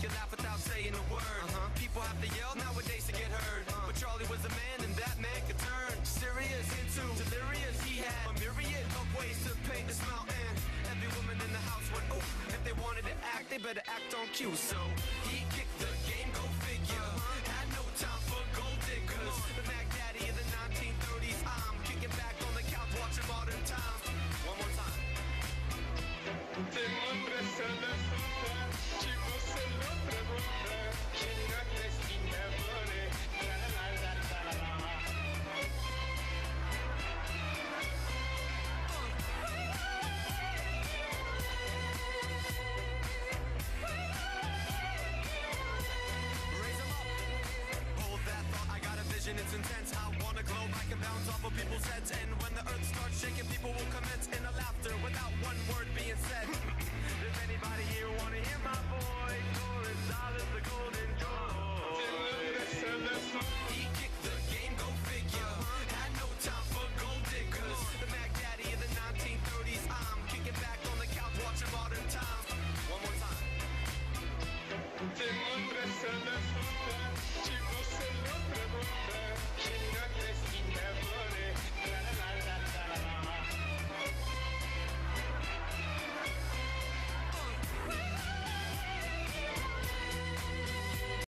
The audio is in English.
make you laugh without saying a word. Uh -huh. People have to yell nowadays to get heard. Uh -huh. But Charlie was a man and that man could turn serious into delirious. He had a myriad of ways to paint a smile, and Every woman in the house went, ooh, if they wanted to act, they better act on cue. So he kicked the game, go figure. Uh -huh. Had no time for gold diggers. The Mac Daddy of the 1930s. I'm kicking back on the couch watching modern times. One more time. attention, it's intense. I wanna glow, I can bounce off of people's heads. And when the earth starts shaking, people will commence in a laughter without one word being said. Anybody here wanna hear my boy Gold is solid, the golden joy. He kicked the game, go figure. Uh-huh. Had no time for gold diggers. The Mac Daddy the 1930s. I'm kicking back on the couch, watching modern. One more time.